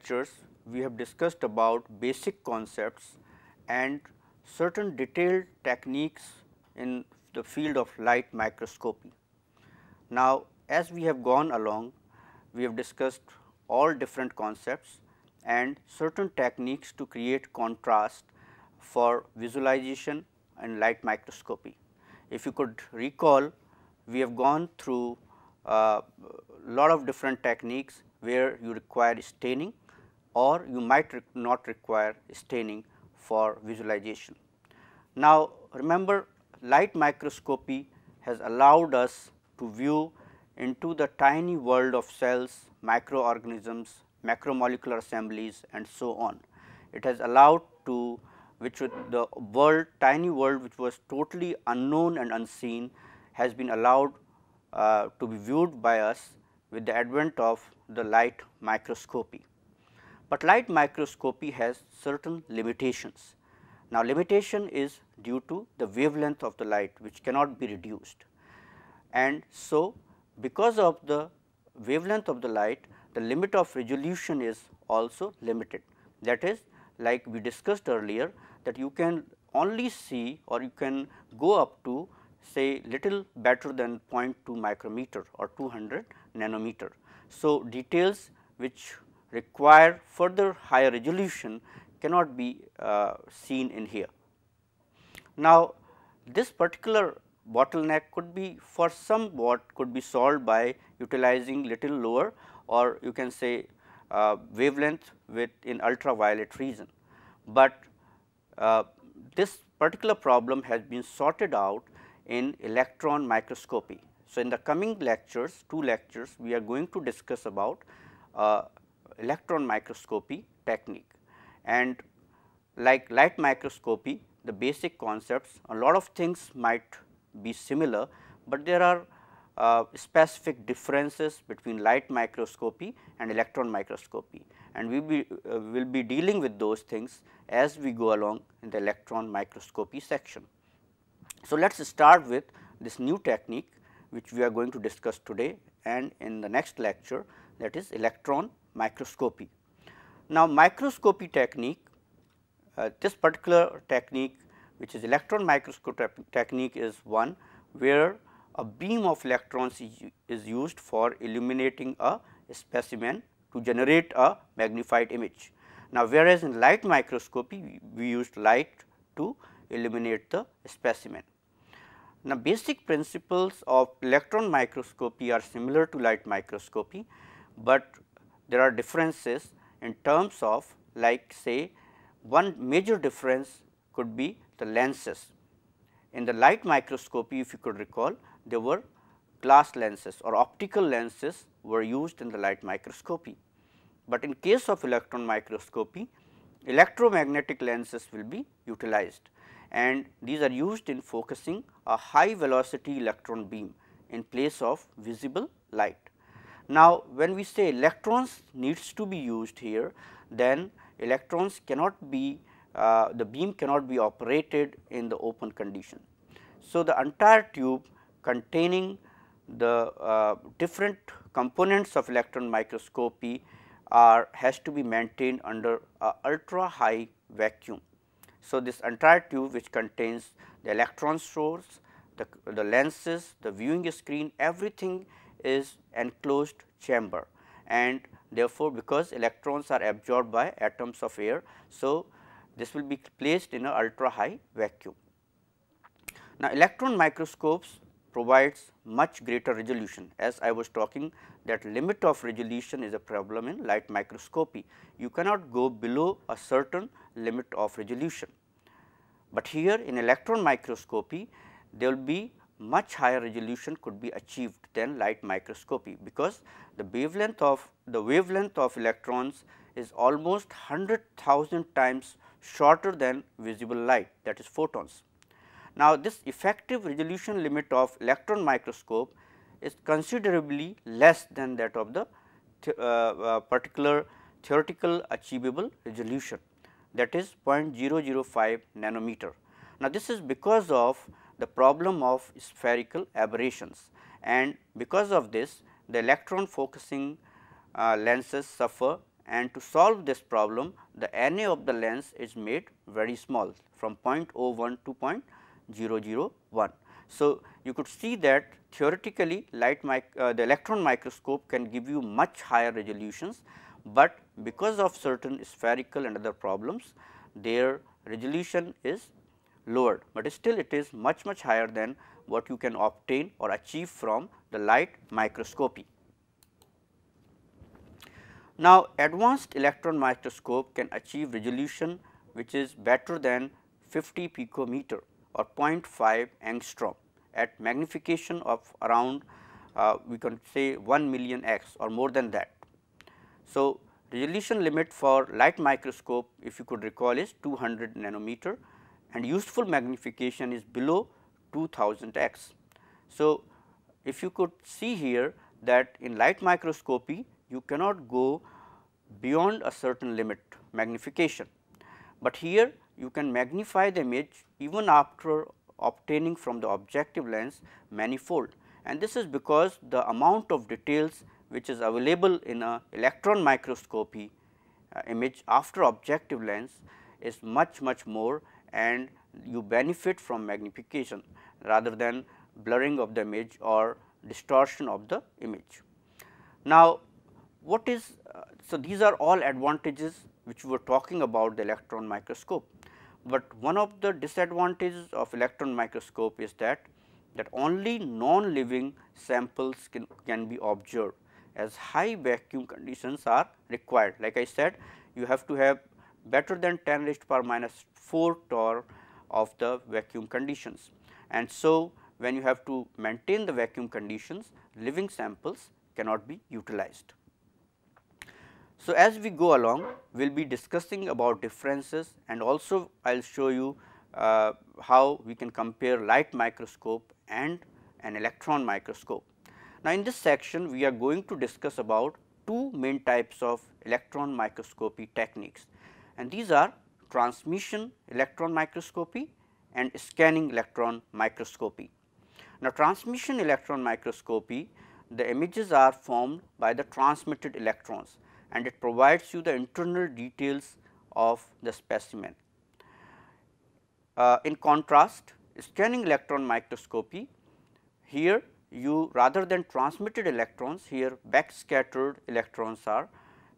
lectures we have discussed about basic concepts and certain detailed techniques in the field of light microscopy. Now, as we have gone along, we have discussed all different concepts and certain techniques to create contrast for visualization and light microscopy. If you could recall, we have gone through a uh, lot of different techniques where you require staining or you might re not require staining for visualization. Now, remember light microscopy has allowed us to view into the tiny world of cells, microorganisms, macromolecular assemblies and so on. It has allowed to which the world tiny world which was totally unknown and unseen has been allowed uh, to be viewed by us with the advent of the light microscopy. But light microscopy has certain limitations. Now, limitation is due to the wavelength of the light which cannot be reduced. And so, because of the wavelength of the light, the limit of resolution is also limited. That is like we discussed earlier that you can only see or you can go up to say little better than 0.2 micrometer or 200 nanometer. So, details which require further higher resolution cannot be uh, seen in here. Now, this particular bottleneck could be for some what could be solved by utilizing little lower or you can say uh, wavelength with in ultraviolet region. But uh, this particular problem has been sorted out in electron microscopy. So, in the coming lectures, two lectures, we are going to discuss about uh, electron microscopy technique. And like light microscopy, the basic concepts, a lot of things might be similar, but there are uh, specific differences between light microscopy and electron microscopy and we be, uh, will be dealing with those things as we go along in the electron microscopy section. So, let us start with this new technique which we are going to discuss today and in the next lecture that is electron microscopy. Now, microscopy technique, uh, this particular technique which is electron microscopy technique is one where a beam of electrons is, used for illuminating a specimen to generate a magnified image. Now, whereas in light microscopy we, we used light to illuminate the specimen. Now, basic principles of electron microscopy are similar to light microscopy, but there are differences in terms of like say one major difference could be the lenses. In the light microscopy if you could recall there were glass lenses or optical lenses were used in the light microscopy. But in case of electron microscopy electromagnetic lenses will be utilized and these are used in focusing a high velocity electron beam in place of visible light. Now, when we say electrons needs to be used here, then electrons cannot be uh, the beam cannot be operated in the open condition. So, the entire tube containing the uh, different components of electron microscopy are has to be maintained under ultra high vacuum so, this entire tube which contains the electron source, the, the lenses, the viewing screen everything is enclosed chamber and therefore, because electrons are absorbed by atoms of air. So, this will be placed in a ultra high vacuum. Now, electron microscopes provides much greater resolution as I was talking that limit of resolution is a problem in light microscopy. You cannot go below a certain limit of resolution. But here in electron microscopy there will be much higher resolution could be achieved than light microscopy because the wavelength of the wavelength of electrons is almost 100,000 times shorter than visible light that is photons. Now, this effective resolution limit of electron microscope is considerably less than that of the th uh, uh, particular theoretical achievable resolution that is 0.005 nanometer. Now, this is because of the problem of spherical aberrations. And because of this the electron focusing uh, lenses suffer. And to solve this problem the Na of the lens is made very small from 0.01 to 0.001. So, you could see that theoretically light uh, the electron microscope can give you much higher resolutions, but because of certain spherical and other problems their resolution is lowered, but still it is much much higher than what you can obtain or achieve from the light microscopy. Now, advanced electron microscope can achieve resolution which is better than 50 picometer or 0.5 angstrom at magnification of around uh, we can say 1 million x or more than that. So, resolution limit for light microscope if you could recall is 200 nanometer and useful magnification is below 2000 x. So, if you could see here that in light microscopy you cannot go beyond a certain limit magnification, but here you can magnify the image even after obtaining from the objective lens manifold and this is because the amount of details which is available in a electron microscopy uh, image after objective lens is much much more and you benefit from magnification rather than blurring of the image or distortion of the image. Now, what is uh, so these are all advantages which we were talking about the electron microscope, but one of the disadvantages of electron microscope is that that only non living samples can, can be observed as high vacuum conditions are required. Like I said you have to have better than 10 raised to power minus 4 torr of the vacuum conditions. And so, when you have to maintain the vacuum conditions living samples cannot be utilized. So, as we go along we will be discussing about differences and also I will show you uh, how we can compare light microscope and an electron microscope. Now, in this section we are going to discuss about two main types of electron microscopy techniques and these are transmission electron microscopy and scanning electron microscopy. Now, transmission electron microscopy the images are formed by the transmitted electrons and it provides you the internal details of the specimen. Uh, in contrast, scanning electron microscopy here you rather than transmitted electrons here backscattered electrons are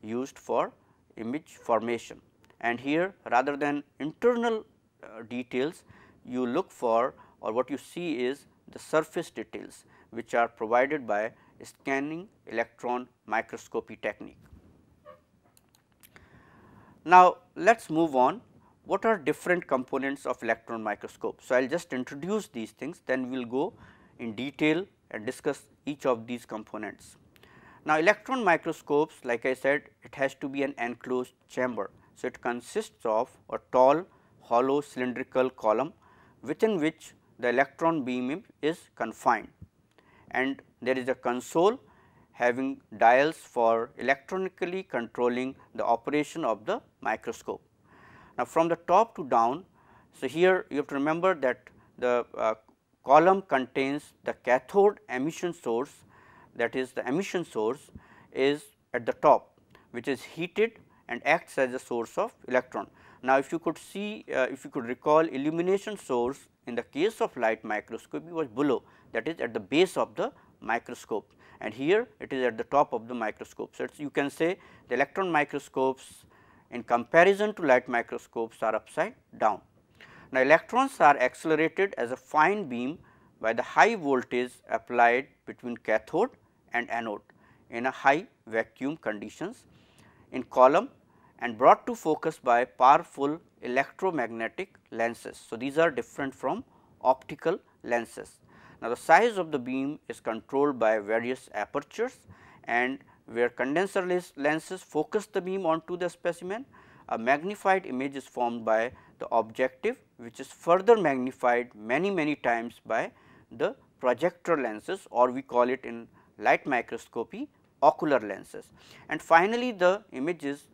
used for image formation and here rather than internal uh, details you look for or what you see is the surface details which are provided by scanning electron microscopy technique. Now, let us move on what are different components of electron microscope. So, I will just introduce these things then we will go in detail and discuss each of these components. Now, electron microscopes like I said it has to be an enclosed chamber. So, it consists of a tall hollow cylindrical column within which the electron beam is confined and there is a console having dials for electronically controlling the operation of the microscope. Now, from the top to down, so here you have to remember that the uh, column contains the cathode emission source that is the emission source is at the top which is heated and acts as a source of electron. Now, if you could see uh, if you could recall illumination source in the case of light microscopy was below that is at the base of the microscope and here it is at the top of the microscope. So, you can say the electron microscopes in comparison to light microscopes are upside down. Now, electrons are accelerated as a fine beam by the high voltage applied between cathode and anode in a high vacuum conditions in column and brought to focus by powerful electromagnetic lenses. So, these are different from optical lenses. Now, the size of the beam is controlled by various apertures and where condenser lenses focus the beam onto the specimen, a magnified image is formed by the objective which is further magnified many many times by the projector lenses or we call it in light microscopy ocular lenses. And finally, the image is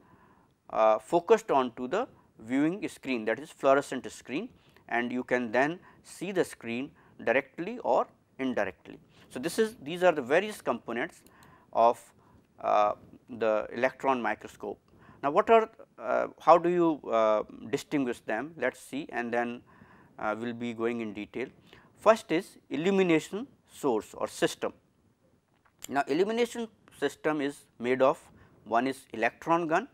uh, focused onto the viewing screen that is fluorescent screen and you can then see the screen directly or indirectly. So, this is these are the various components of uh, the electron microscope. Now, what are uh, how do you uh, distinguish them? Let us see and then uh, we will be going in detail. First is illumination source or system. Now, illumination system is made of one is electron gun.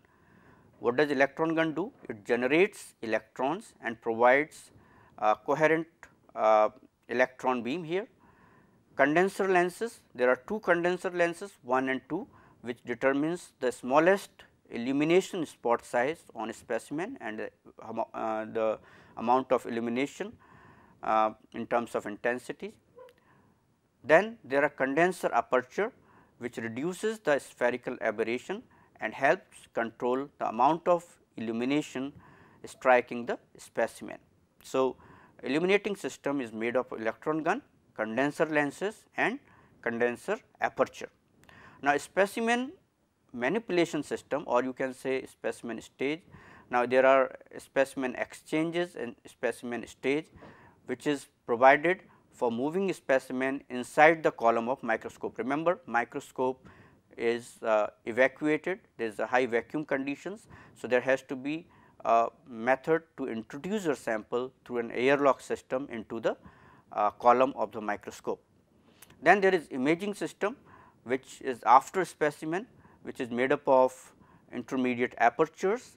What does electron gun do? It generates electrons and provides a coherent uh, electron beam here. Condenser lenses, there are two condenser lenses 1 and 2 which determines the smallest illumination spot size on a specimen and uh, uh, the amount of illumination uh, in terms of intensity. Then there are condenser aperture which reduces the spherical aberration and helps control the amount of illumination striking the specimen. So, illuminating system is made of electron gun, condenser lenses and condenser aperture. Now, specimen manipulation system or you can say specimen stage. Now, there are specimen exchanges and specimen stage which is provided for moving specimen inside the column of microscope. Remember microscope is uh, evacuated, there is a high vacuum conditions. So, there has to be a method to introduce your sample through an airlock system into the uh, column of the microscope. Then there is imaging system which is after specimen which is made up of intermediate apertures,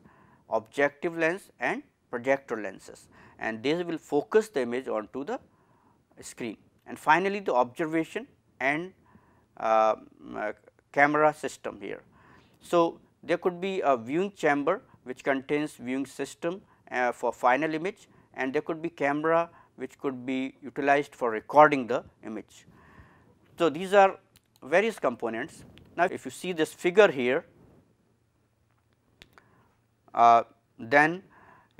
objective lens and projector lenses and these will focus the image onto the screen. And finally, the observation and uh, uh, camera system here. So, there could be a viewing chamber which contains viewing system uh, for final image and there could be camera which could be utilized for recording the image. So, these are various components. Now, if you see this figure here, uh, then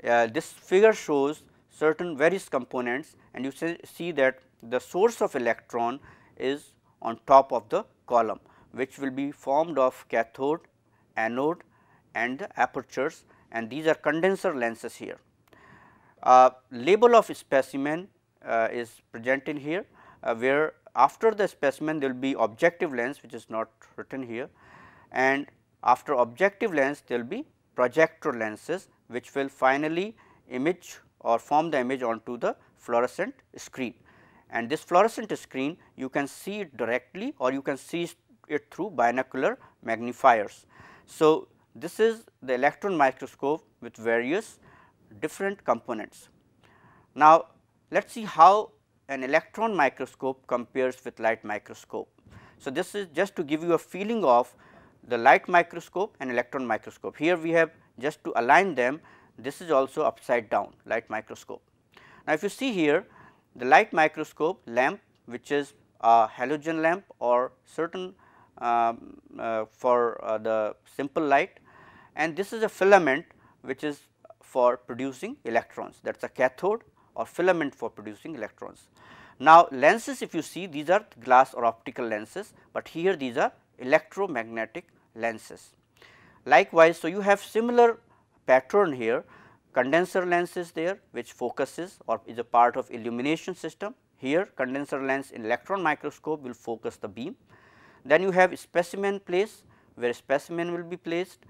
uh, this figure shows certain various components and you see that the source of electron is on top of the column which will be formed of cathode, anode and the apertures and these are condenser lenses here. Uh, label of specimen uh, is presented here uh, where after the specimen there will be objective lens which is not written here and after objective lens there will be projector lenses which will finally image or form the image onto the fluorescent screen. And this fluorescent screen you can see it directly or you can see it through binocular magnifiers. So, this is the electron microscope with various different components. Now, let us see how an electron microscope compares with light microscope. So, this is just to give you a feeling of the light microscope and electron microscope. Here we have just to align them this is also upside down light microscope. Now, if you see here the light microscope lamp which is a halogen lamp or certain for uh, the simple light and this is a filament which is for producing electrons that is a cathode or filament for producing electrons. Now, lenses if you see these are glass or optical lenses, but here these are electromagnetic lenses. Likewise, so you have similar pattern here condenser lens is there which focuses or is a part of illumination system. Here condenser lens in electron microscope will focus the beam. Then you have specimen place where specimen will be placed.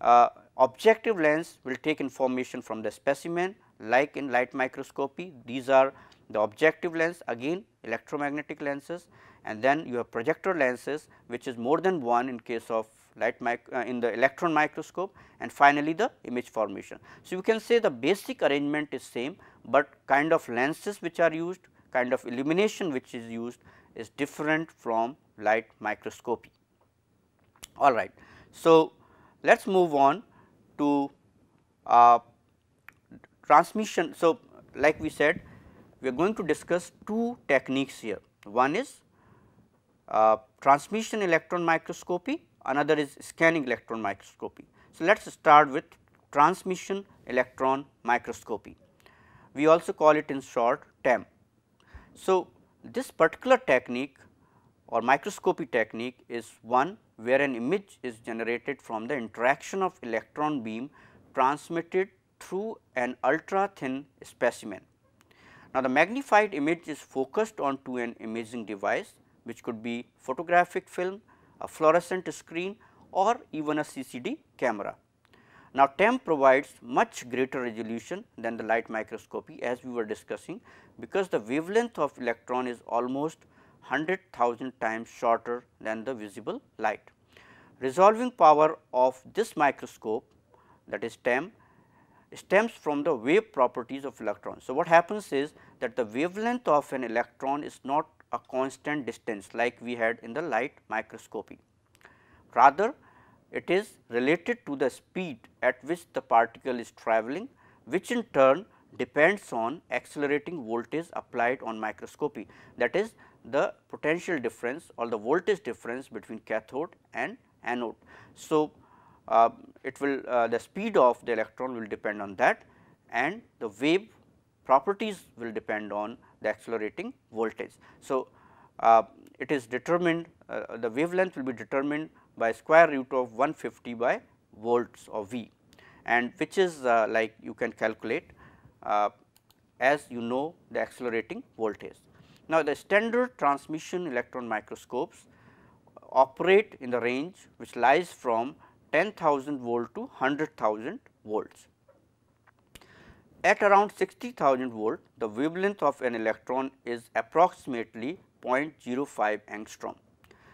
Uh, objective lens will take information from the specimen like in light microscopy. These are the objective lens again electromagnetic lenses and then you have projector lenses which is more than one in case of light uh, in the electron microscope and finally, the image formation. So, you can say the basic arrangement is same, but kind of lenses which are used kind of illumination which is used is different from light microscopy. All right. So, let us move on to uh, transmission. So, like we said we are going to discuss two techniques here. One is uh, transmission electron microscopy, another is scanning electron microscopy. So, let us start with transmission electron microscopy. We also call it in short TEM. So, this particular technique or microscopy technique is one where an image is generated from the interaction of electron beam transmitted through an ultra thin specimen. Now, the magnified image is focused onto an imaging device which could be photographic film, a fluorescent screen or even a CCD camera. Now, TEM provides much greater resolution than the light microscopy as we were discussing, because the wavelength of electron is almost 100,000 times shorter than the visible light. Resolving power of this microscope that is TEM stems from the wave properties of electron. So, what happens is that the wavelength of an electron is not a constant distance like we had in the light microscopy. Rather, it is related to the speed at which the particle is traveling which in turn depends on accelerating voltage applied on microscopy that is the potential difference or the voltage difference between cathode and anode. So, uh, it will uh, the speed of the electron will depend on that and the wave properties will depend on the accelerating voltage. So, uh, it is determined uh, the wavelength will be determined by square root of 150 by volts of V and which is uh, like you can calculate uh, as you know the accelerating voltage. Now, the standard transmission electron microscopes operate in the range which lies from 10,000 volt to 100,000 volts. At around 60,000 volt, the wavelength of an electron is approximately 0.05 angstrom.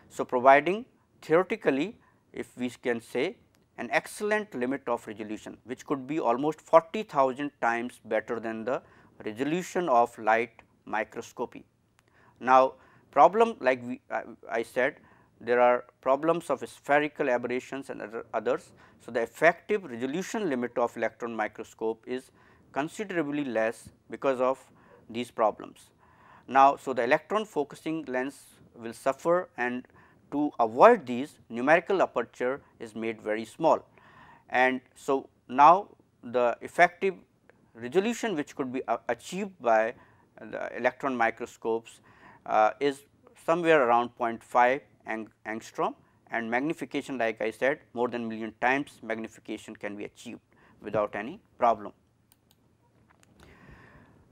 So, providing theoretically if we can say an excellent limit of resolution which could be almost 40,000 times better than the resolution of light microscopy. Now, problem like we, uh, I said there are problems of spherical aberrations and other others. So, the effective resolution limit of electron microscope is considerably less because of these problems. Now, so the electron focusing lens will suffer and to avoid these numerical aperture is made very small. And so, now the effective resolution which could be uh, achieved by the electron microscopes uh, is somewhere around 0.5 ang angstrom and magnification like I said more than million times magnification can be achieved without any problem.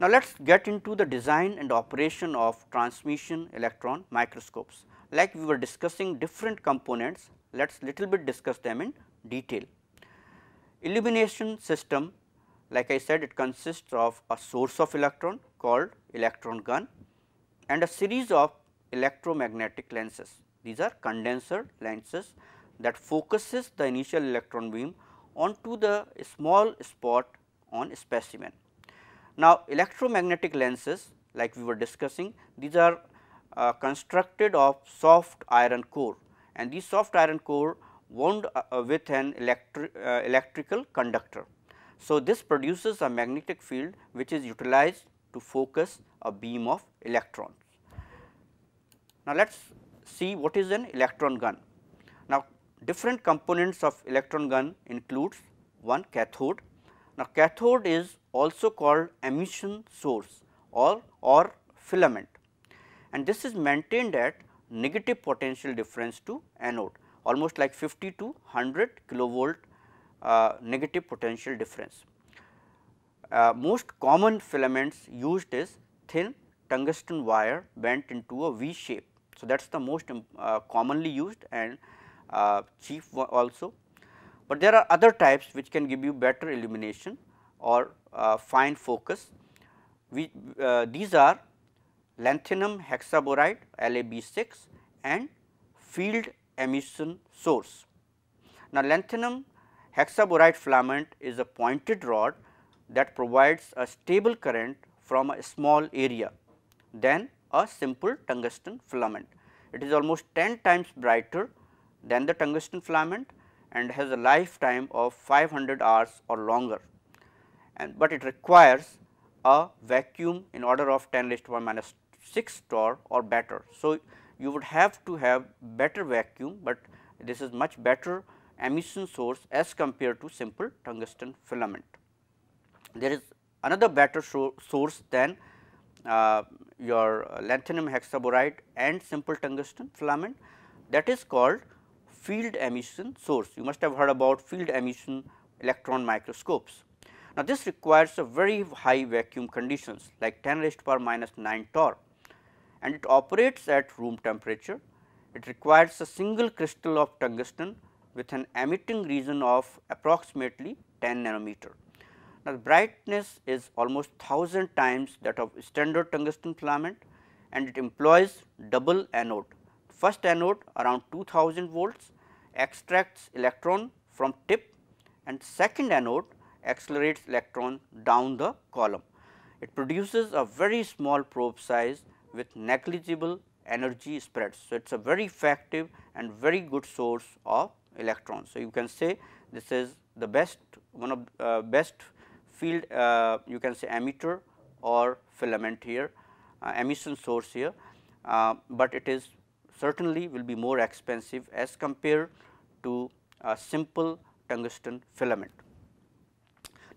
Now, let us get into the design and operation of transmission electron microscopes. Like we were discussing different components, let us little bit discuss them in detail. Illumination system like I said it consists of a source of electron called electron gun and a series of electromagnetic lenses. These are condenser lenses that focuses the initial electron beam onto the small spot on specimen. Now, electromagnetic lenses like we were discussing these are uh, constructed of soft iron core and this soft iron core wound uh, with an electri uh, electrical conductor. So, this produces a magnetic field which is utilized to focus a beam of electrons. Now, let us see what is an electron gun. Now, different components of electron gun includes one cathode. Now, cathode is also called emission source or, or filament and this is maintained at negative potential difference to anode almost like 50 to 100 kilovolt uh, negative potential difference. Uh, most common filaments used is thin tungsten wire bent into a V shape so, that is the most um, uh, commonly used and uh, cheap also, but there are other types which can give you better illumination or uh, fine focus. We, uh, these are lanthanum hexaboride LAB6 and field emission source. Now, lanthanum hexaboride filament is a pointed rod that provides a stable current from a small area. Then a simple tungsten filament. It is almost 10 times brighter than the tungsten filament and has a lifetime of 500 hours or longer. And but it requires a vacuum in order of 10 raised to power minus 6 torr or better. So, you would have to have better vacuum, but this is much better emission source as compared to simple tungsten filament. There is another better source than uh, your lanthanum hexaboride and simple tungsten filament that is called field emission source. You must have heard about field emission electron microscopes. Now, this requires a very high vacuum conditions like 10 raised to power minus 9 torr and it operates at room temperature. It requires a single crystal of tungsten with an emitting region of approximately 10 nanometer. Now, the brightness is almost 1000 times that of standard tungsten filament and it employs double anode. First anode around 2000 volts extracts electron from tip and second anode accelerates electron down the column. It produces a very small probe size with negligible energy spreads. So, it is a very effective and very good source of electrons. So, you can say this is the best one of uh, best field uh, you can say emitter or filament here uh, emission source here, uh, but it is certainly will be more expensive as compared to a simple tungsten filament.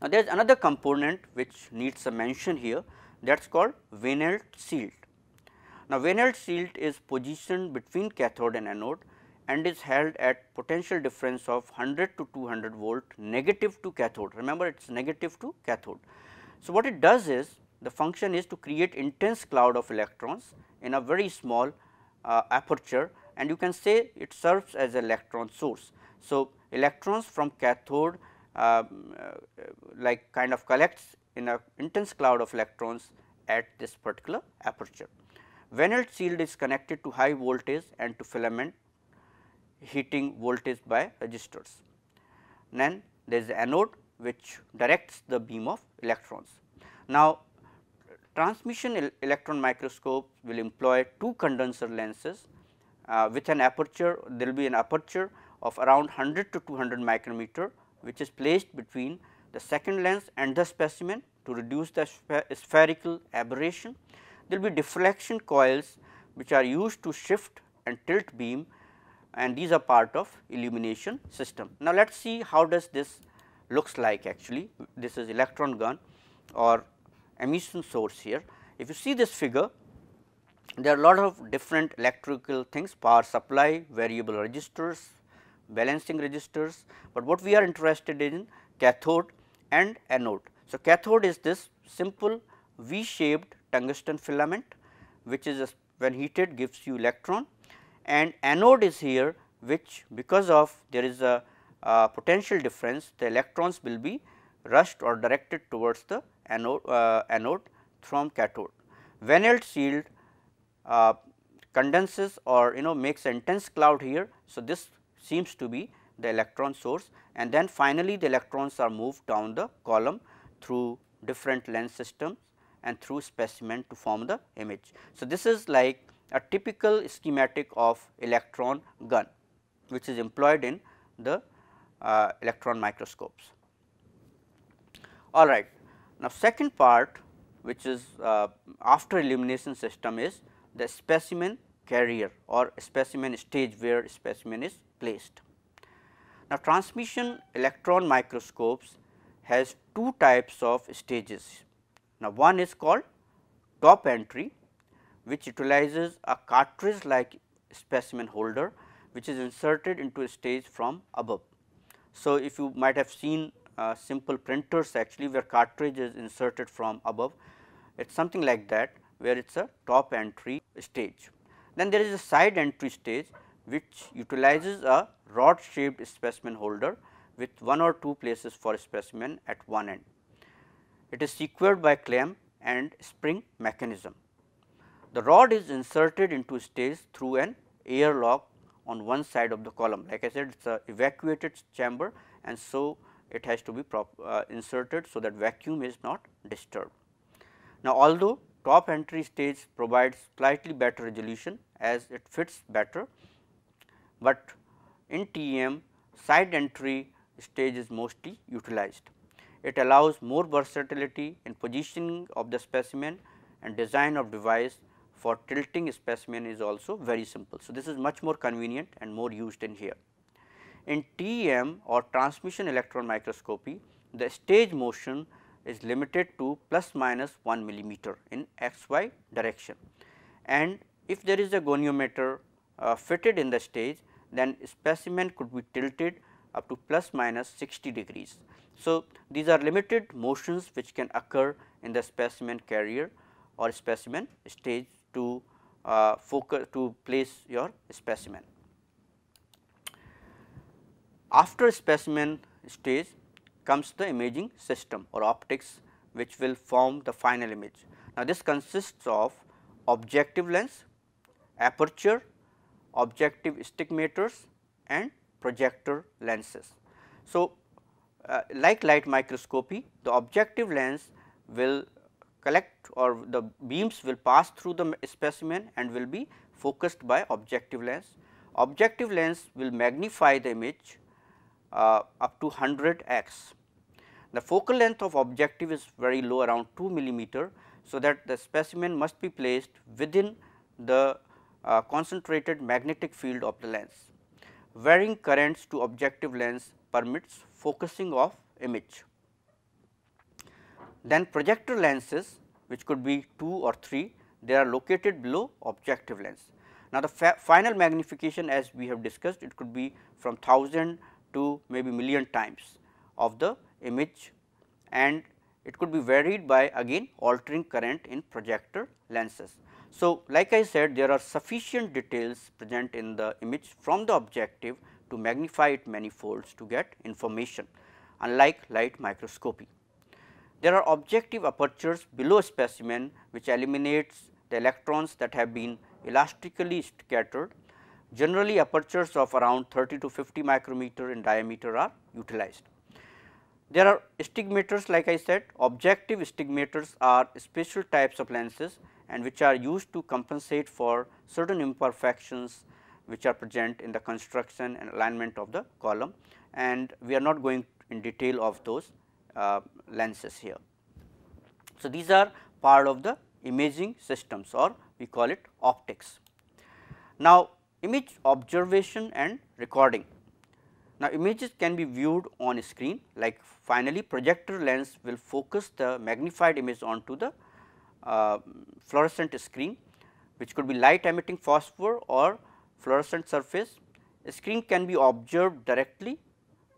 Now, there is another component which needs a mention here that is called Wehnelt silt. Now, Wehnelt silt is positioned between cathode and anode and is held at potential difference of 100 to 200 volt negative to cathode. Remember it is negative to cathode. So, what it does is the function is to create intense cloud of electrons in a very small uh, aperture and you can say it serves as electron source. So, electrons from cathode uh, like kind of collects in a intense cloud of electrons at this particular aperture. Wehnelt shield is connected to high voltage and to filament heating voltage by resistors. Then there is anode which directs the beam of electrons. Now, transmission electron microscope will employ two condenser lenses uh, with an aperture there will be an aperture of around 100 to 200 micrometer which is placed between the second lens and the specimen to reduce the spherical aberration. There will be deflection coils which are used to shift and tilt beam and these are part of illumination system. Now, let us see how does this looks like actually this is electron gun or emission source here. If you see this figure there are a lot of different electrical things power supply, variable resistors, balancing resistors, but what we are interested in cathode and anode. So, cathode is this simple V shaped tungsten filament which is when heated gives you electron and anode is here which because of there is a, potential difference the electrons will be rushed or directed towards the anode, uh, anode from cathode. Wehnelt shield uh, condenses or you know makes intense cloud here. So, this seems to be the electron source and then finally, the electrons are moved down the column through different lens systems and through specimen to form the image. So, this is like a typical schematic of electron gun which is employed in the uh, electron microscopes. All right. Now, second part which is uh, after illumination system is the specimen carrier or specimen stage where specimen is placed. Now, transmission electron microscopes has two types of stages. Now, one is called top entry which utilizes a cartridge like specimen holder which is inserted into a stage from above. So, if you might have seen uh, simple printers actually where cartridge is inserted from above, it is something like that where it is a top entry stage. Then there is a side entry stage which utilizes a rod shaped specimen holder with one or two places for specimen at one end. It is secured by clamp and spring mechanism. The rod is inserted into stage through an airlock on one side of the column. Like I said, it is a evacuated chamber and so it has to be uh, inserted so that vacuum is not disturbed. Now, although top entry stage provides slightly better resolution as it fits better, but in TEM side entry stage is mostly utilized. It allows more versatility in positioning of the specimen and design of device for tilting specimen is also very simple. So, this is much more convenient and more used in here. In TEM or transmission electron microscopy, the stage motion is limited to plus minus 1 millimeter in x y direction. And if there is a goniometer uh, fitted in the stage, then specimen could be tilted up to plus minus 60 degrees. So, these are limited motions which can occur in the specimen carrier or specimen stage to uh, focus to place your specimen. After specimen stage comes the imaging system or optics which will form the final image. Now, this consists of objective lens, aperture, objective stigmators and projector lenses. So, uh, like light microscopy, the objective lens will collect or the beams will pass through the specimen and will be focused by objective lens. Objective lens will magnify the image uh, up to 100 x. The focal length of objective is very low around 2 millimeter. So, that the specimen must be placed within the uh, concentrated magnetic field of the lens. Varying currents to objective lens permits focusing of image. Then projector lenses which could be 2 or 3 they are located below objective lens. Now, the final magnification as we have discussed it could be from 1000 to maybe million times of the image and it could be varied by again altering current in projector lenses. So, like I said there are sufficient details present in the image from the objective to magnify it many folds to get information unlike light microscopy. There are objective apertures below specimen which eliminates the electrons that have been elastically scattered. Generally apertures of around 30 to 50 micrometer in diameter are utilized. There are stigmators like I said objective stigmators are special types of lenses and which are used to compensate for certain imperfections which are present in the construction and alignment of the column and we are not going in detail of those uh, lenses here. So, these are part of the imaging systems or we call it optics. Now, image observation and recording. Now, images can be viewed on a screen like finally, projector lens will focus the magnified image onto the fluorescent screen which could be light emitting phosphor or fluorescent surface. A screen can be observed directly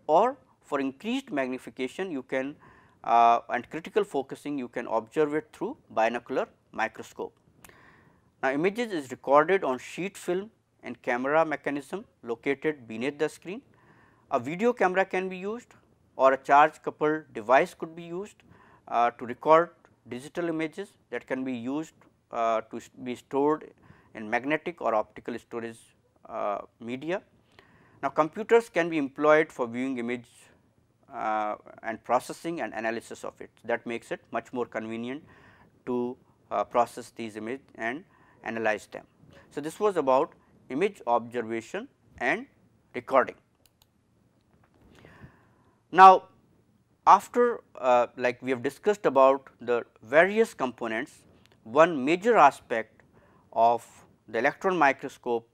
or for increased magnification you can uh, and critical focusing you can observe it through binocular microscope. Now, images is recorded on sheet film and camera mechanism located beneath the screen a video camera can be used or a charge coupled device could be used uh, to record digital images that can be used uh, to be stored in magnetic or optical storage uh, media. Now, computers can be employed for viewing image uh, and processing and analysis of it that makes it much more convenient to uh, process these image and analyze them. So, this was about image observation and recording. Now, after uh, like we have discussed about the various components, one major aspect of the electron microscope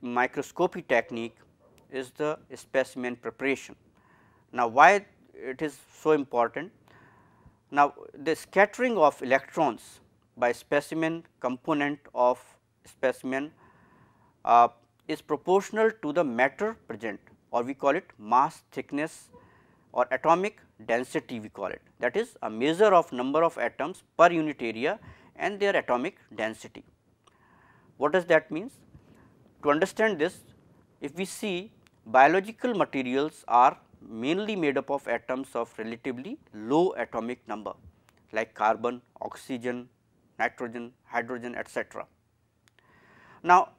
microscopy technique is the specimen preparation. Now, why it is so important? Now, the scattering of electrons by specimen component of specimen uh, is proportional to the matter present or we call it mass thickness or atomic density we call it that is a measure of number of atoms per unit area and their atomic density. What does that means? To understand this if we see biological materials are mainly made up of atoms of relatively low atomic number like carbon, oxygen, nitrogen, hydrogen etc. Now,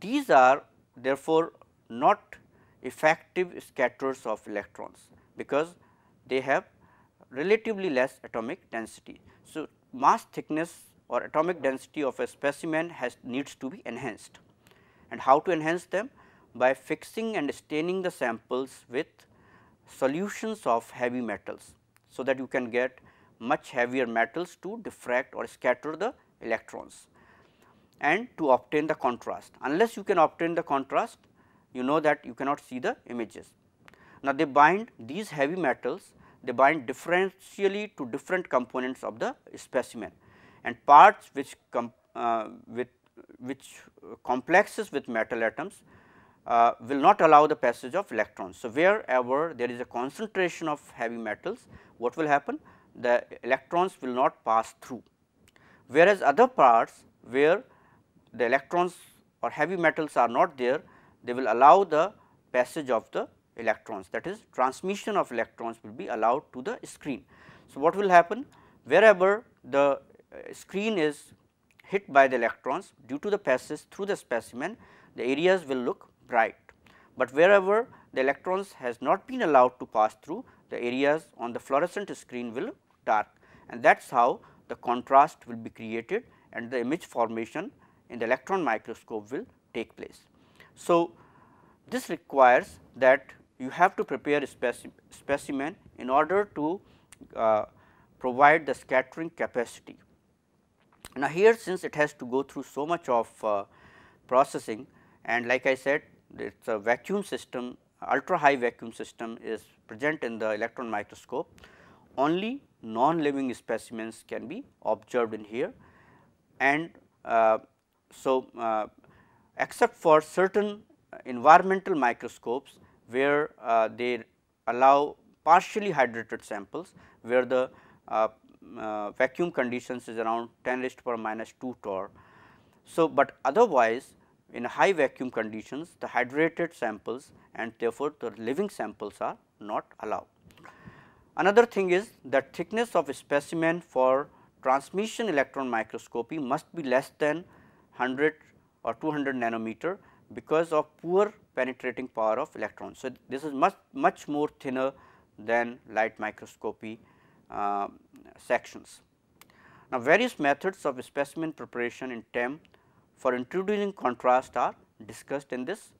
these are therefore not effective scatterers of electrons because they have relatively less atomic density. So, mass thickness or atomic density of a specimen has needs to be enhanced and how to enhance them by fixing and staining the samples with solutions of heavy metals. So, that you can get much heavier metals to diffract or scatter the electrons and to obtain the contrast. Unless you can obtain the contrast, you know that you cannot see the images. Now, they bind these heavy metals, they bind differentially to different components of the specimen and parts which uh, with which complexes with metal atoms uh, will not allow the passage of electrons. So, wherever there is a concentration of heavy metals, what will happen? The electrons will not pass through, whereas other parts where the electrons or heavy metals are not there, they will allow the passage of the electrons that is transmission of electrons will be allowed to the screen. So, what will happen wherever the uh, screen is hit by the electrons due to the passes through the specimen the areas will look bright, but wherever the electrons has not been allowed to pass through the areas on the fluorescent screen will dark and that is how the contrast will be created and the image formation in the electron microscope will take place. So, this requires that you have to prepare a speci specimen in order to uh, provide the scattering capacity. Now, here since it has to go through so much of uh, processing and like I said it is a vacuum system ultra high vacuum system is present in the electron microscope only non living specimens can be observed in here and uh, so uh, except for certain environmental microscopes where uh, they allow partially hydrated samples where the uh, uh, vacuum conditions is around 10 raised to power minus 2 torr. So, but otherwise in high vacuum conditions the hydrated samples and therefore, the living samples are not allowed. Another thing is that thickness of a specimen for transmission electron microscopy must be less than 100 or 200 nanometer because of poor penetrating power of electrons. So, this is much much more thinner than light microscopy uh, sections. Now, various methods of specimen preparation in TEM for introducing contrast are discussed in this.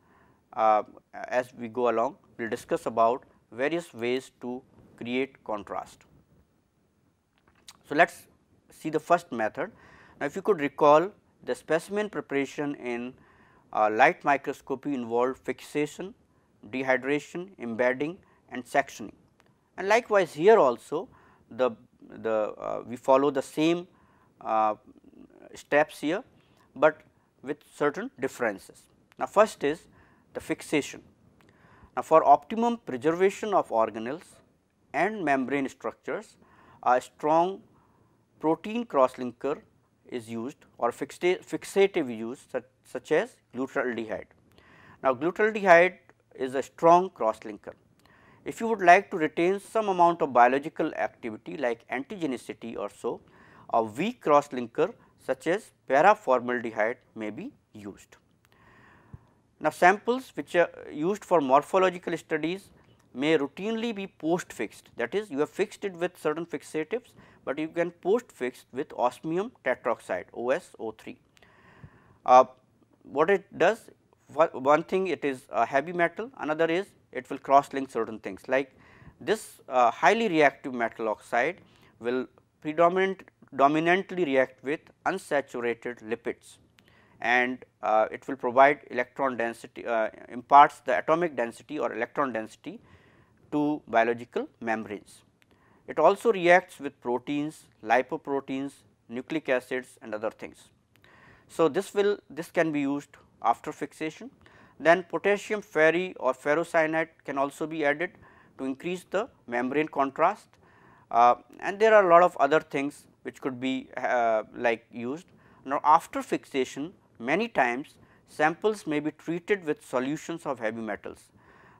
Uh, as we go along, we will discuss about various ways to create contrast. So, let us see the first method. Now, if you could recall the specimen preparation in uh, light microscopy involved fixation, dehydration, embedding and sectioning. And likewise, here also the, the uh, we follow the same uh, steps here, but with certain differences. Now, first is the fixation. Now, for optimum preservation of organelles and membrane structures, a strong protein crosslinker is used or fixative used such, as glutaraldehyde. Now, glutaraldehyde is a strong crosslinker. If you would like to retain some amount of biological activity like antigenicity or so, a weak crosslinker such as paraformaldehyde may be used. Now, samples which are used for morphological studies may routinely be post fixed that is you have fixed it with certain fixatives, but you can post fix with osmium tetroxide OSO3. Uh, what it does one thing it is a heavy metal another is it will cross link certain things like this uh, highly reactive metal oxide will predominant dominantly react with unsaturated lipids and uh, it will provide electron density uh, imparts the atomic density or electron density to biological membranes. It also reacts with proteins, lipoproteins, nucleic acids and other things. So, this will this can be used after fixation. Then potassium ferri or ferrocyanide can also be added to increase the membrane contrast uh, and there are a lot of other things which could be uh, like used. Now, after fixation many times samples may be treated with solutions of heavy metals.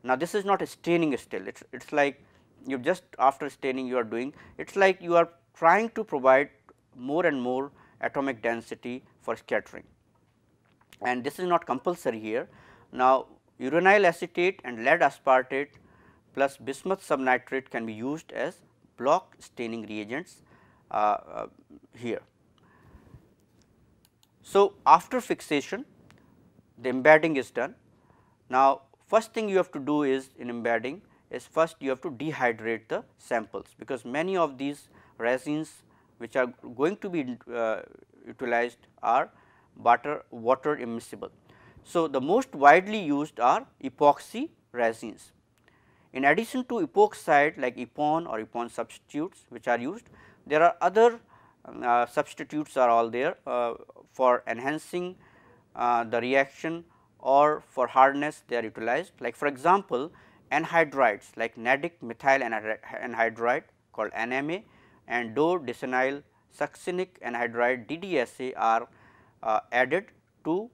Now, this is not a staining still it is like you just after staining you are doing it is like you are trying to provide more and more atomic density for scattering and this is not compulsory here. Now, uranyl acetate and lead aspartate plus bismuth subnitrate can be used as block staining reagents uh, uh, here. So, after fixation the embedding is done. Now, first thing you have to do is in embedding is first you have to dehydrate the samples because many of these resins which are going to be uh, utilized are water, water immiscible. So, the most widely used are epoxy resins. In addition to epoxide like epon or epon substitutes which are used, there are other uh, substitutes are all there uh, for enhancing uh, the reaction or for hardness they are utilized. Like for example, anhydrides like nadic methyl anhydride called NMA and dodecenyl succinic anhydride DDSA are uh, added to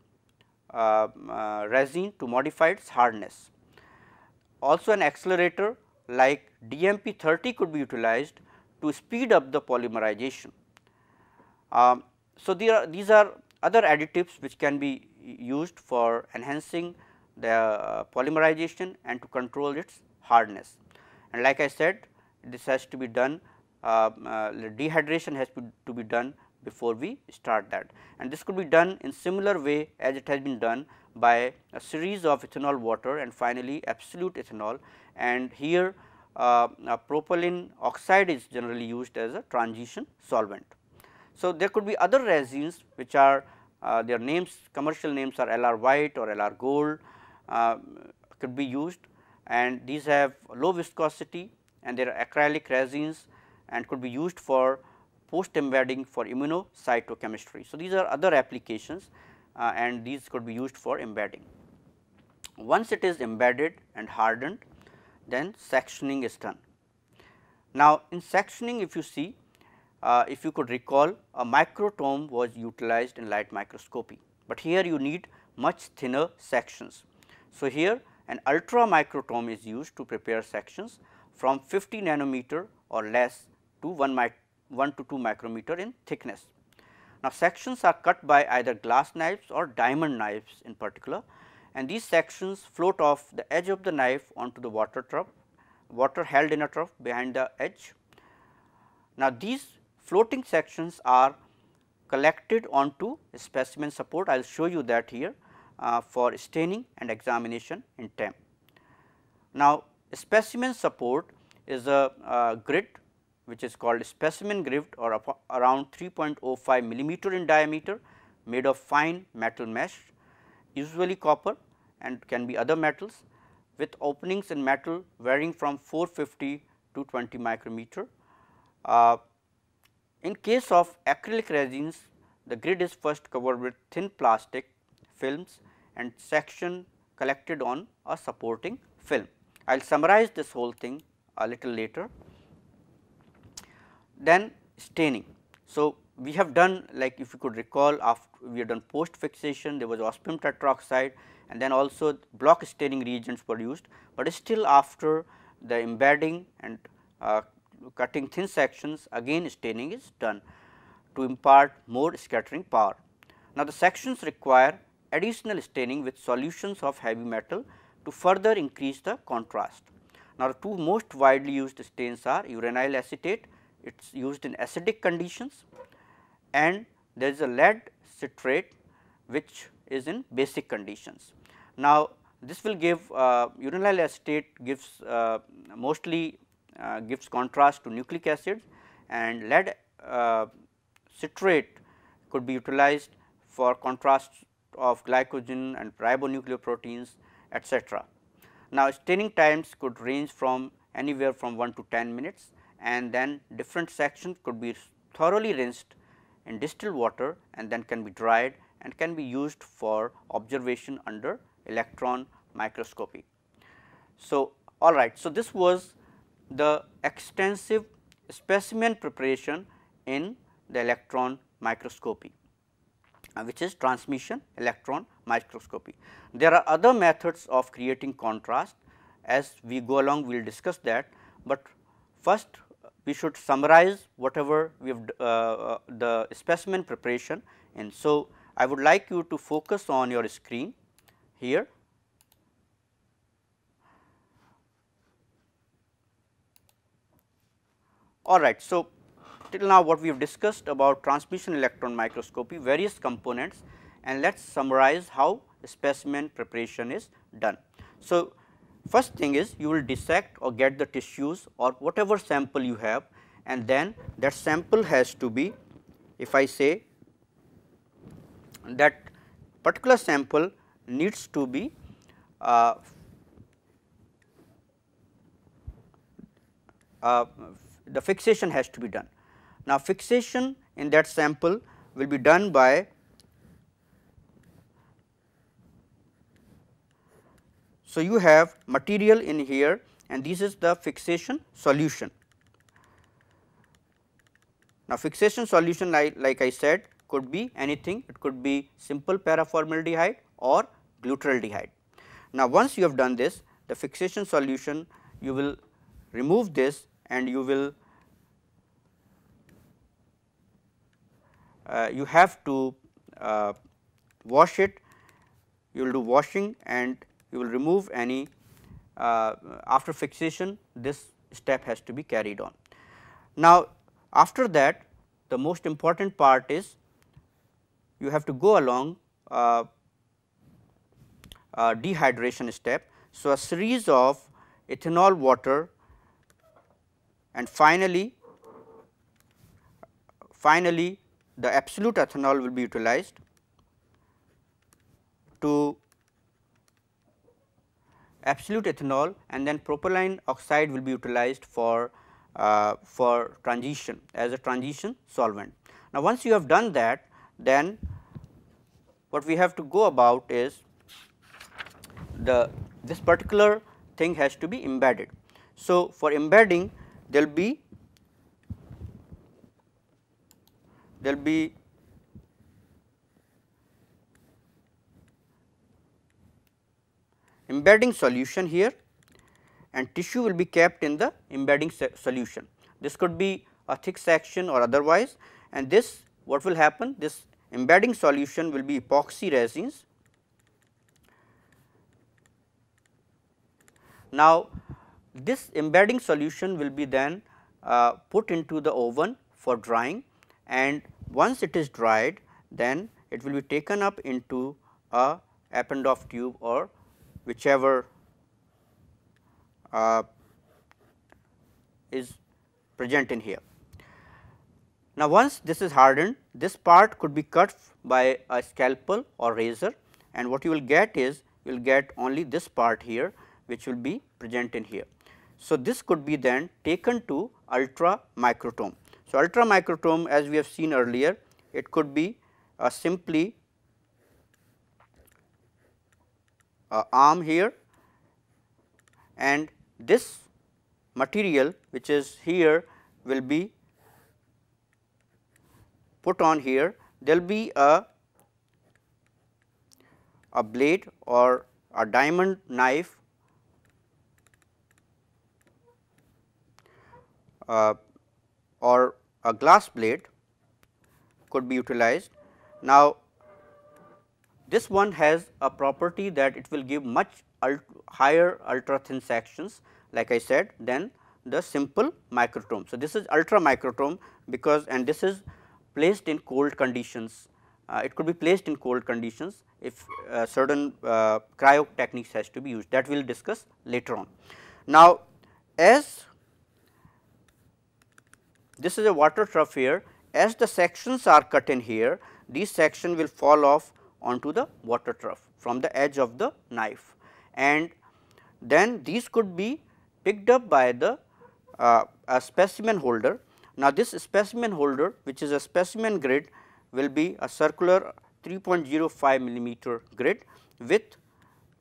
uh, uh, resin to modify its hardness. also an accelerator like DMP 30 could be utilized to speed up the polymerization. Um, so, there are, these are other additives which can be used for enhancing the uh, polymerization and to control its hardness. And like I said this has to be done dehydration has to be done before we start that. And this could be done in similar way as it has been done by a series of ethanol water and finally absolute ethanol. And here uh, propylene oxide is generally used as a transition solvent. So, there could be other resins which are uh, their names commercial names are LR white or LR gold uh, could be used. And these have low viscosity and they are acrylic resins and could be used for post embedding for immunocytochemistry. So, these are other applications uh, and these could be used for embedding. Once it is embedded and hardened then sectioning is done. Now, in sectioning if you see uh, if you could recall a microtome was utilized in light microscopy, but here you need much thinner sections. So, here an ultra microtome is used to prepare sections from 50 nanometer or less to 1, 1 to 2 micrometer in thickness. Now, sections are cut by either glass knives or diamond knives in particular and these sections float off the edge of the knife onto the water trough, water held in a trough behind the edge. Now, these floating sections are collected onto specimen support. I will show you that here uh, for staining and examination in TEM. Now, specimen support is a uh, grid which is called specimen grid or around 3.05 millimeter in diameter made of fine metal mesh usually copper and can be other metals with openings in metal varying from 450 to 20 micrometer. Uh, in case of acrylic resins, the grid is first covered with thin plastic films and section collected on a supporting film. I will summarize this whole thing a little later. Then staining. So, we have done like if you could recall after we have done post fixation there was osmium tetroxide and then also block staining reagents were used, but still after the embedding and uh, cutting thin sections again staining is done to impart more scattering power. Now, the sections require additional staining with solutions of heavy metal to further increase the contrast. Now, the two most widely used stains are uranyl acetate, it is used in acidic conditions and there is a lead citrate which is in basic conditions. Now, this will give uh, uranyl acetate gives uh, mostly uh, gives contrast to nucleic acids and lead uh, citrate could be utilized for contrast of glycogen and ribonucleoproteins etc. Now, staining times could range from anywhere from 1 to 10 minutes and then different sections could be thoroughly rinsed in distilled water and then can be dried and can be used for observation under electron microscopy. So, all right. So, this was the extensive specimen preparation in the electron microscopy uh, which is transmission electron microscopy. There are other methods of creating contrast as we go along we will discuss that, but first we should summarize whatever we have uh, uh, the specimen preparation and so I would like you to focus on your screen here All right. So, till now what we have discussed about transmission electron microscopy various components and let us summarize how specimen preparation is done. So, first thing is you will dissect or get the tissues or whatever sample you have and then that sample has to be if I say that particular sample needs to be uh, uh, the fixation has to be done. Now, fixation in that sample will be done by So, you have material in here and this is the fixation solution. Now, fixation solution like, like I said could be anything it could be simple paraformaldehyde or glutaraldehyde. Now, once you have done this the fixation solution you will remove this and you will uh, you have to uh, wash it you will do washing and you will remove any uh, after fixation this step has to be carried on. Now, after that the most important part is you have to go along uh, uh, dehydration step. So, a series of ethanol water and finally, finally the absolute ethanol will be utilized to absolute ethanol and then propylene oxide will be utilized for uh, for transition as a transition solvent. Now, once you have done that then what we have to go about is the this particular thing has to be embedded. So, for embedding there will be there will be embedding solution here and tissue will be kept in the embedding solution. This could be a thick section or otherwise and this what will happen this embedding solution will be epoxy resins. Now, this embedding solution will be then uh, put into the oven for drying and once it is dried then it will be taken up into a Eppendorf tube or whichever uh, is present in here. Now, once this is hardened, this part could be cut by a scalpel or razor and what you will get is you will get only this part here which will be present in here. So, this could be then taken to ultra microtome. So, ultra microtome as we have seen earlier it could be a simply a arm here and this material which is here will be put on here there will be a a blade or a diamond knife uh, or a glass blade could be utilized. Now, this one has a property that it will give much higher ultra thin sections like I said than the simple microtome. So, this is ultra microtome because and this is placed in cold conditions. Uh, it could be placed in cold conditions if uh, certain uh, cryo techniques has to be used that we will discuss later on. Now, as this is a water trough here as the sections are cut in here these section will fall off onto the water trough from the edge of the knife and then these could be picked up by the uh, a specimen holder. Now, this specimen holder which is a specimen grid will be a circular 3.05 millimeter grid with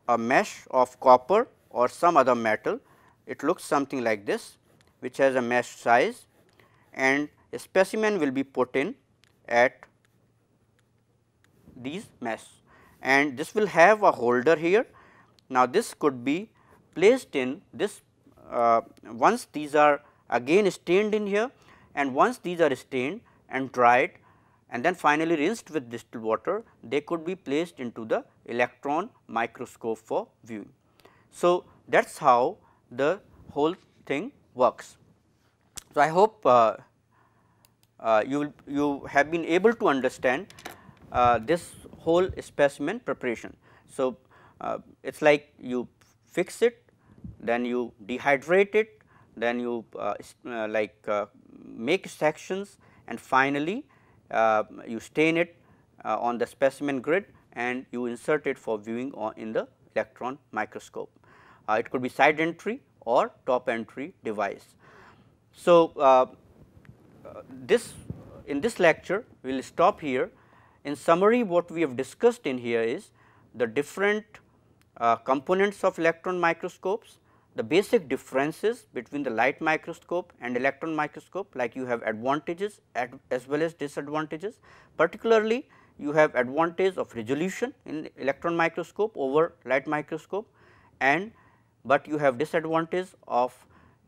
a mesh of copper or some other metal. It looks something like this which has a mesh size and a specimen will be put in at these mesh and this will have a holder here. Now, this could be placed in this uh, once these are again stained in here and once these are stained and dried and then finally rinsed with distilled water, they could be placed into the electron microscope for viewing. So, that is how the whole thing works. So, I hope uh, uh, you, you have been able to understand this whole specimen preparation. So, uh, it is like you fix it, then you dehydrate it, then you uh, uh, like uh, make sections and finally, uh, you stain it uh, on the specimen grid and you insert it for viewing in the electron microscope. it could be side entry or top entry device. So, this in this lecture we will stop here. In summary what we have discussed in here is the different uh, components of electron microscopes, the basic differences between the light microscope and electron microscope like you have advantages as well as disadvantages. Particularly you have advantage of resolution in electron microscope over light microscope and but you have disadvantage of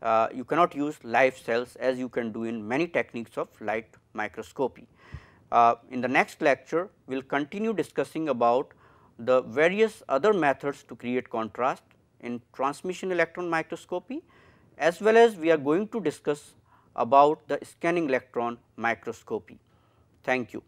uh, you cannot use live cells as you can do in many techniques of light microscopy. Uh, in the next lecture, we will continue discussing about the various other methods to create contrast in transmission electron microscopy as well as we are going to discuss about the scanning electron microscopy. Thank you.